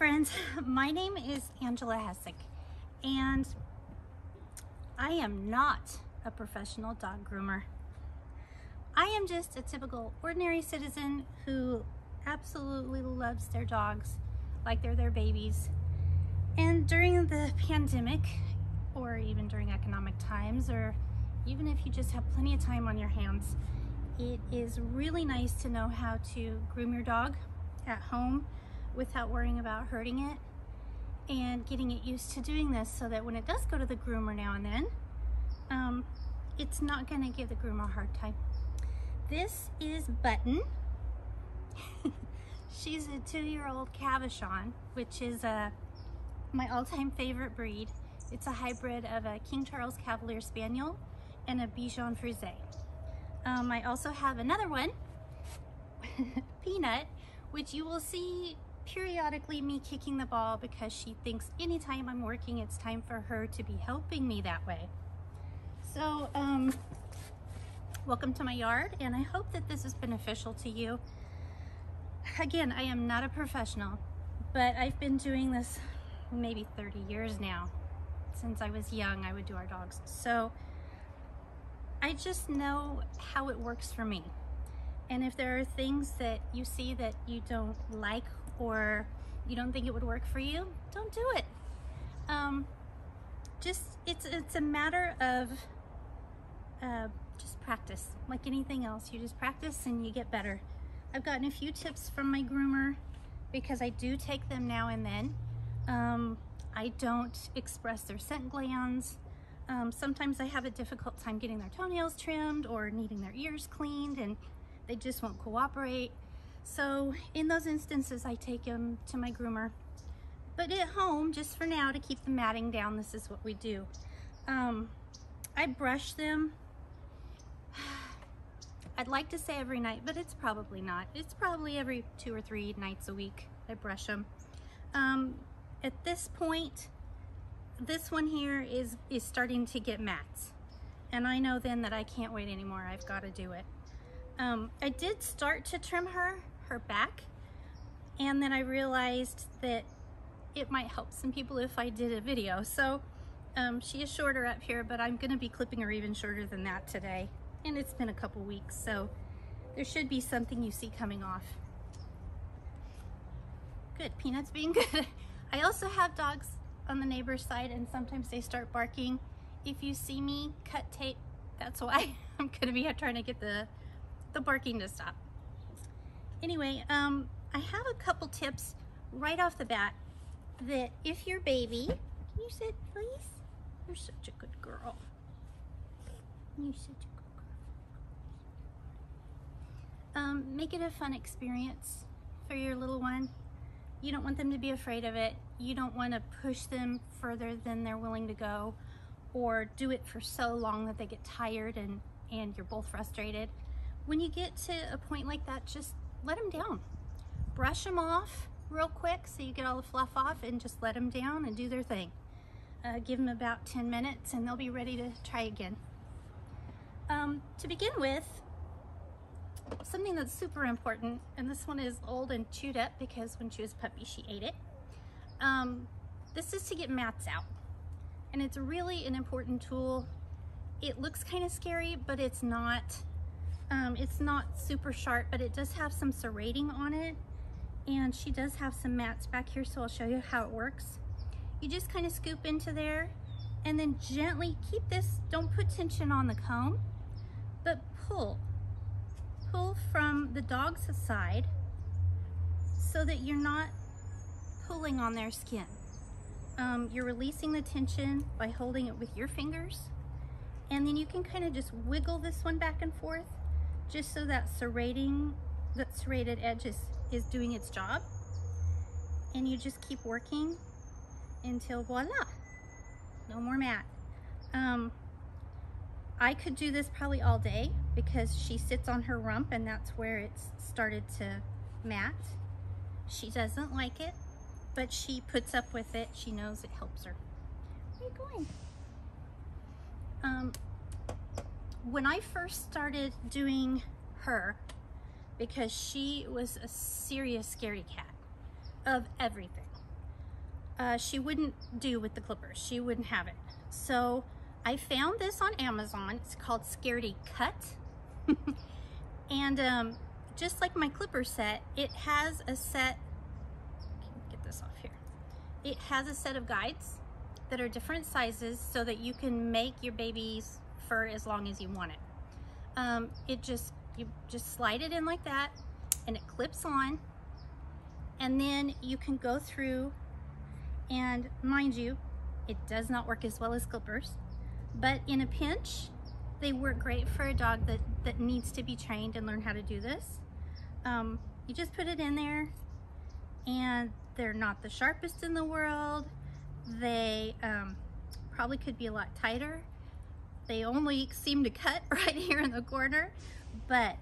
friends, my name is Angela Hessick and I am not a professional dog groomer. I am just a typical ordinary citizen who absolutely loves their dogs like they're their babies. And during the pandemic, or even during economic times, or even if you just have plenty of time on your hands, it is really nice to know how to groom your dog at home without worrying about hurting it and getting it used to doing this so that when it does go to the groomer now and then, um, it's not going to give the groomer a hard time. This is Button. She's a two-year-old Cavachon, which is uh, my all-time favorite breed. It's a hybrid of a King Charles Cavalier Spaniel and a Bichon Frise. Um, I also have another one, Peanut, which you will see periodically me kicking the ball because she thinks anytime I'm working, it's time for her to be helping me that way. So, um, welcome to my yard and I hope that this is beneficial to you. Again, I am not a professional, but I've been doing this maybe 30 years now. Since I was young, I would do our dogs. So I just know how it works for me. And if there are things that you see that you don't like or you don't think it would work for you, don't do it. Um, just, it's, it's a matter of uh, just practice. Like anything else, you just practice and you get better. I've gotten a few tips from my groomer because I do take them now and then. Um, I don't express their scent glands. Um, sometimes I have a difficult time getting their toenails trimmed or needing their ears cleaned and they just won't cooperate. So in those instances, I take them to my groomer. But at home, just for now, to keep the matting down, this is what we do. Um, I brush them. I'd like to say every night, but it's probably not. It's probably every two or three nights a week I brush them. Um, at this point, this one here is, is starting to get mats. And I know then that I can't wait anymore. I've got to do it. Um, I did start to trim her, her back, and then I realized that it might help some people if I did a video. So um, she is shorter up here, but I'm gonna be clipping her even shorter than that today. And it's been a couple weeks, so there should be something you see coming off. Good, Peanut's being good. I also have dogs on the neighbor's side and sometimes they start barking. If you see me cut tape, that's why I'm gonna be trying to get the the barking to stop. Anyway, um, I have a couple tips right off the bat that if your baby, can you sit please? You're such a good girl. You're such a good girl. Um, make it a fun experience for your little one. You don't want them to be afraid of it. You don't want to push them further than they're willing to go or do it for so long that they get tired and, and you're both frustrated when you get to a point like that, just let them down. Brush them off real quick so you get all the fluff off and just let them down and do their thing. Uh, give them about 10 minutes and they'll be ready to try again. Um, to begin with, something that's super important, and this one is old and chewed up because when she was puppy, she ate it. Um, this is to get mats out. And it's really an important tool. It looks kind of scary, but it's not. Um, it's not super sharp, but it does have some serrating on it. And she does have some mats back here, so I'll show you how it works. You just kind of scoop into there and then gently keep this, don't put tension on the comb, but pull. Pull from the dog's side so that you're not pulling on their skin. Um, you're releasing the tension by holding it with your fingers and then you can kind of just wiggle this one back and forth just so that serrating, that serrated edge is, is doing its job. And you just keep working until voila, no more mat. Um, I could do this probably all day because she sits on her rump and that's where it's started to mat. She doesn't like it, but she puts up with it. She knows it helps her. Where are you going? Um, when I first started doing her, because she was a serious scary cat of everything. uh, she wouldn't do with the clippers. She wouldn't have it. So I found this on Amazon. It's called Scaredy Cut. and um, just like my clipper set, it has a set, get this off here. It has a set of guides that are different sizes so that you can make your baby's fur as long as you want it. Um, it just, you just slide it in like that and it clips on and then you can go through and mind you, it does not work as well as clippers, but in a pinch, they work great for a dog that, that needs to be trained and learn how to do this. Um, you just put it in there and they're not the sharpest in the world. They um, probably could be a lot tighter. They only seem to cut right here in the corner, but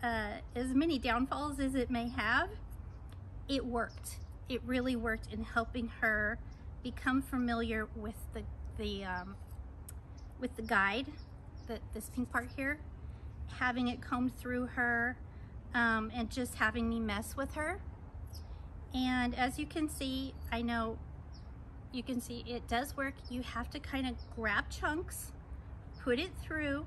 uh, as many downfalls as it may have, it worked. It really worked in helping her become familiar with the, the um, with the guide, the, this pink part here, having it combed through her, um, and just having me mess with her. And as you can see, I know you can see it does work. You have to kind of grab chunks, put it through,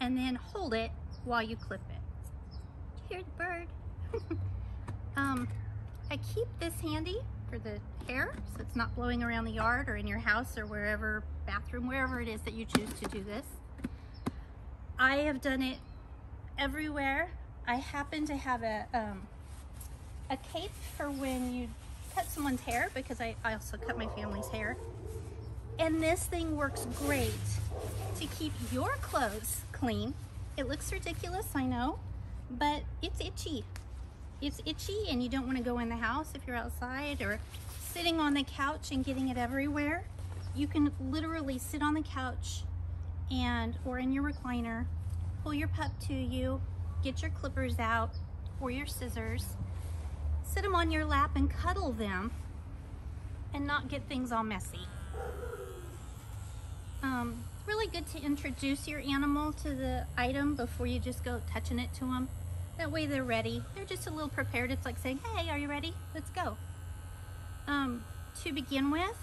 and then hold it while you clip it. Hear the bird. um, I keep this handy for the hair so it's not blowing around the yard or in your house or wherever, bathroom, wherever it is that you choose to do this. I have done it everywhere. I happen to have a, um, a cape for when you cut someone's hair because I, I also cut my family's hair. And this thing works great to keep your clothes clean. It looks ridiculous, I know, but it's itchy. It's itchy and you don't want to go in the house if you're outside or sitting on the couch and getting it everywhere. You can literally sit on the couch and or in your recliner, pull your pup to you, get your clippers out or your scissors, sit them on your lap and cuddle them and not get things all messy. Um, really good to introduce your animal to the item before you just go touching it to them. That way they're ready. They're just a little prepared. It's like saying, hey, are you ready? Let's go. Um, to begin with,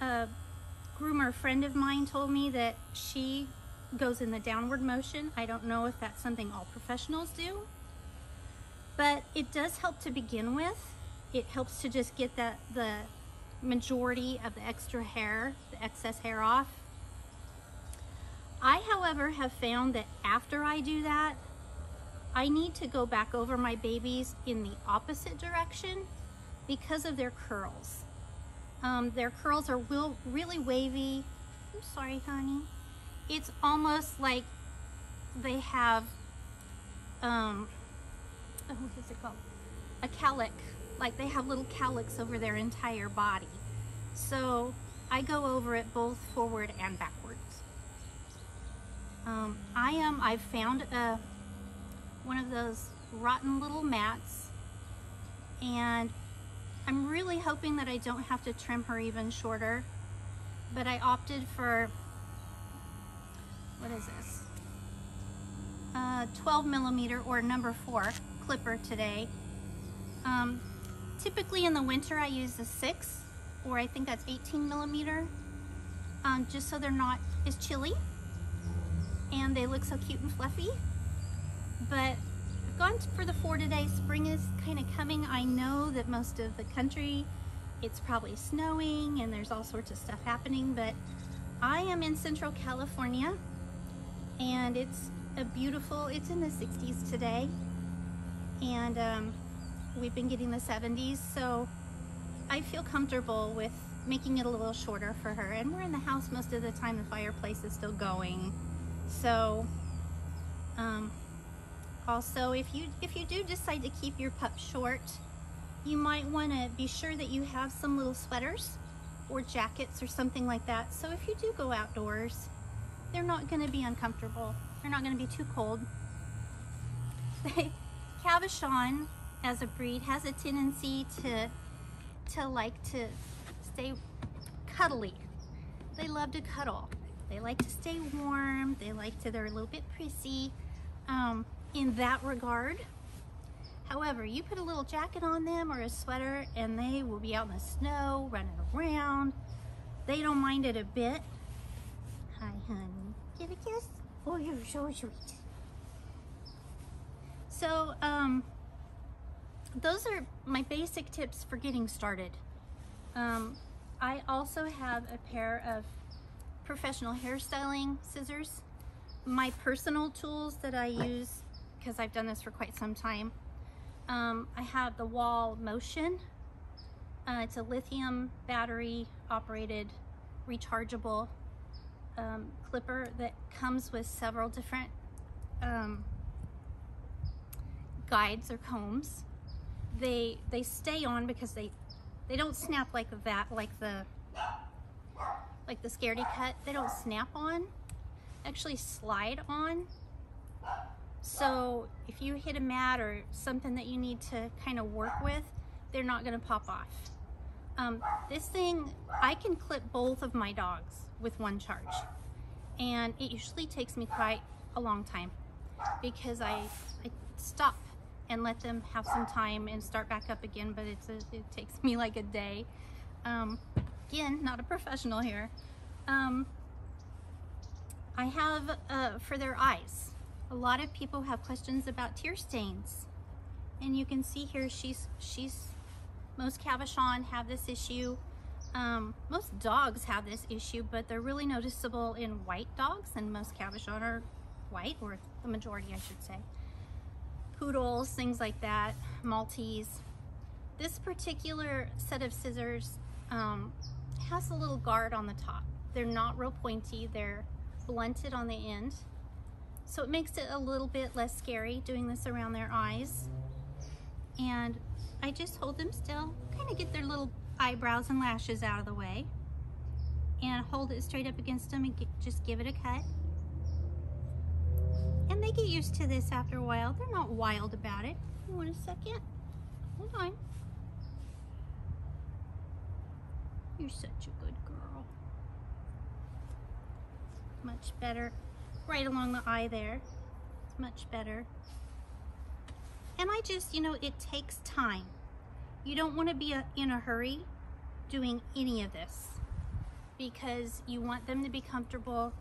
a groomer friend of mine told me that she goes in the downward motion. I don't know if that's something all professionals do, but it does help to begin with. It helps to just get that the majority of the extra hair, the excess hair off. I, however, have found that after I do that, I need to go back over my babies in the opposite direction because of their curls. Um, their curls are real, really wavy. I'm sorry, honey. It's almost like they have, um, oh, what is it called? A cowlick. Like they have little cowlicks over their entire body. So I go over it both forward and backwards. Um, I am, I've found a, one of those rotten little mats and I'm really hoping that I don't have to trim her even shorter, but I opted for, what is this? Uh, 12 millimeter or number four clipper today. Um, typically in the winter I use the six or I think that's 18 millimeter um, just so they're not as chilly and they look so cute and fluffy. But I've gone for the four today. Spring is kind of coming. I know that most of the country, it's probably snowing and there's all sorts of stuff happening, but I am in Central California and it's a beautiful, it's in the 60s today. And um, we've been getting the 70s, so I feel comfortable with making it a little shorter for her. And we're in the house most of the time, the fireplace is still going. So um, also, if you, if you do decide to keep your pup short, you might want to be sure that you have some little sweaters or jackets or something like that. So if you do go outdoors, they're not going to be uncomfortable. They're not going to be too cold. Cavachon, as a breed, has a tendency to, to like to stay cuddly. They love to cuddle. They like to stay warm. They like to, they're a little bit prissy. Um, in that regard. However, you put a little jacket on them or a sweater and they will be out in the snow, running around. They don't mind it a bit. Hi, honey. Give a kiss. Oh, you're so sweet. So, um, those are my basic tips for getting started. Um, I also have a pair of professional hairstyling scissors. My personal tools that I use, because I've done this for quite some time, um, I have the Wahl Motion. Uh, it's a lithium battery operated rechargeable um, clipper that comes with several different um, guides or combs. They they stay on because they they don't snap like that like the like the scaredy cut. They don't snap on. Actually slide on. So if you hit a mat or something that you need to kind of work with, they're not going to pop off. Um, this thing, I can clip both of my dogs with one charge. And it usually takes me quite a long time because I, I stop and let them have some time and start back up again, but a, it takes me like a day. Um, again, not a professional here. Um, I have uh, for their eyes. A lot of people have questions about tear stains. And you can see here she's, she's most Cavachon have this issue. Um, most dogs have this issue, but they're really noticeable in white dogs, and most Cavachon are white, or the majority, I should say. Poodles, things like that, Maltese. This particular set of scissors um, has a little guard on the top. They're not real pointy, they're blunted on the end. So it makes it a little bit less scary doing this around their eyes. And I just hold them still, kind of get their little eyebrows and lashes out of the way. And hold it straight up against them and get, just give it a cut. And they get used to this after a while. They're not wild about it. You want a second? Hold on. You're such a good girl. Much better. Right along the eye there. It's much better. And I just, you know, it takes time. You don't want to be a, in a hurry doing any of this because you want them to be comfortable.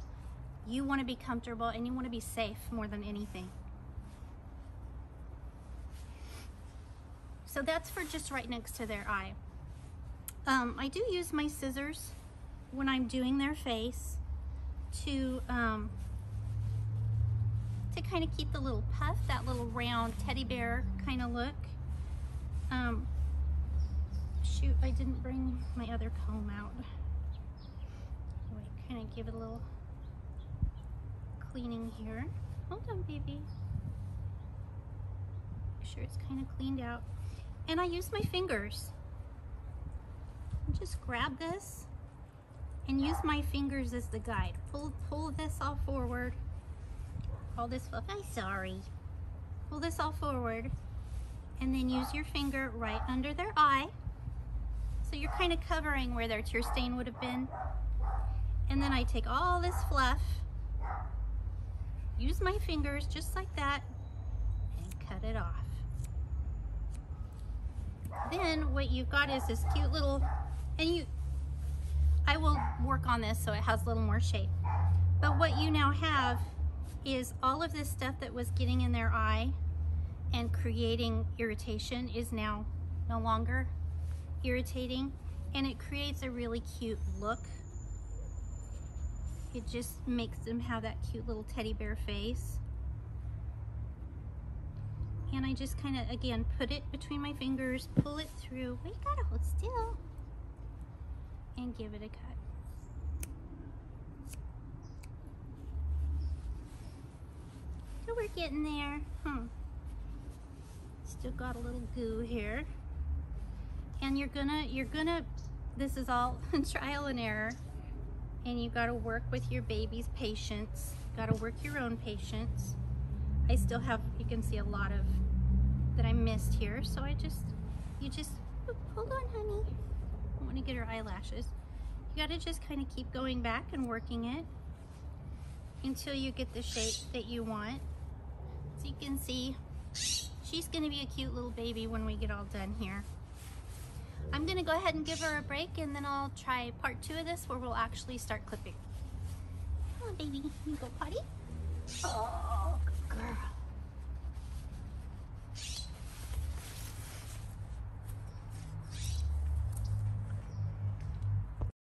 You want to be comfortable and you want to be safe more than anything. So that's for just right next to their eye. Um, I do use my scissors when I'm doing their face to um, to kind of keep the little puff, that little round teddy bear kind of look. Um, shoot, I didn't bring my other comb out. Anyway, kind of give it a little cleaning here. Hold on, baby. Make sure it's kind of cleaned out. And I use my fingers. Just grab this and use my fingers as the guide. Pull, pull this all forward all this. I'm sorry. Pull this all forward and then use your finger right under their eye. So you're kind of covering where their tear stain would have been. And then I take all this fluff, use my fingers just like that, and cut it off. Then what you've got is this cute little, and you, I will work on this so it has a little more shape. But what you now have is all of this stuff that was getting in their eye and creating irritation is now no longer irritating and it creates a really cute look. It just makes them have that cute little teddy bear face. And I just kind of, again, put it between my fingers, pull it through. You gotta hold still. And give it a cut. So we're getting there. Hmm. Still got a little goo here. And you're gonna, you're gonna, this is all trial and error. And you gotta work with your baby's patience. You gotta work your own patience. I still have, you can see a lot of that I missed here. So I just, you just, hold on honey. I wanna get her eyelashes. You gotta just kind of keep going back and working it until you get the shape that you want. So you can see She's gonna be a cute little baby when we get all done here. I'm gonna go ahead and give her a break and then I'll try part two of this where we'll actually start clipping. Come on, baby, you go potty. Oh, girl.